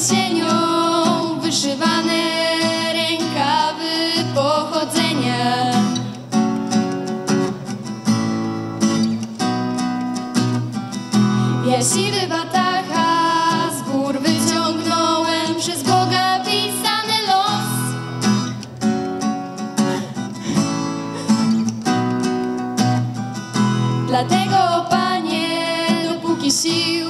jesienią wyszywane rękawy pochodzenia. Ja siwy batacha z gór wyciągnąłem przez Boga pisany los. Dlatego, Panie, dopóki sił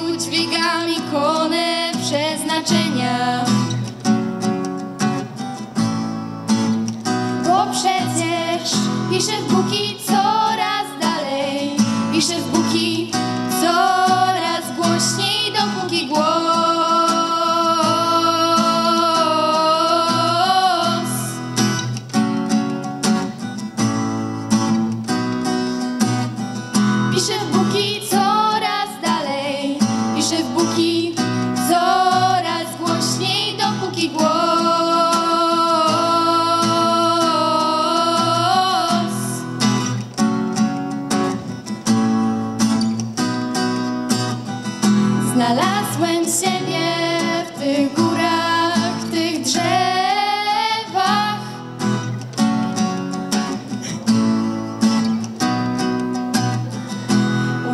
przeznaczenia. Bo przecież piszę w buki coraz dalej, piszę w buki coraz głośniej, dopóki głos Piszę w buki coraz dalej, piszę w buki Znalazłem siebie w tych górach, w tych drzewach.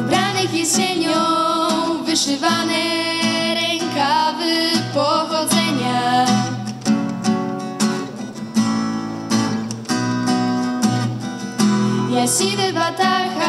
Ubranych jesienią, wyszywane rękawy pochodzenia. Ja siwy batacha